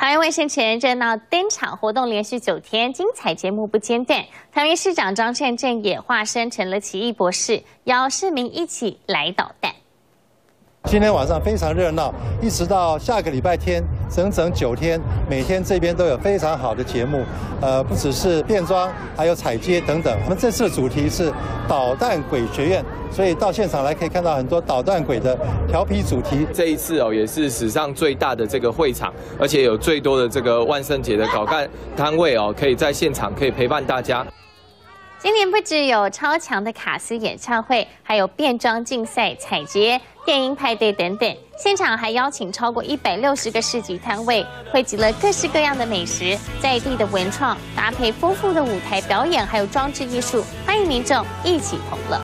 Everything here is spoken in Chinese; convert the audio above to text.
桃园卫生前热闹登场活动连续九天，精彩节目不间断。桃园市长张善政也化身成了奇异博士，邀市民一起来捣蛋。今天晚上非常热闹，一直到下个礼拜天，整整九天，每天这边都有非常好的节目。呃，不只是变装，还有彩街等等。我们这次的主题是导弹鬼学院，所以到现场来可以看到很多导弹鬼的调皮主题。这一次哦，也是史上最大的这个会场，而且有最多的这个万圣节的搞干摊位哦，可以在现场可以陪伴大家。今年不只有超强的卡斯演唱会，还有变装竞赛、彩节、电音派对等等。现场还邀请超过一百六十个市集摊位，汇集了各式各样的美食、在地的文创，搭配丰富的舞台表演，还有装置艺术，欢迎民众一起同乐。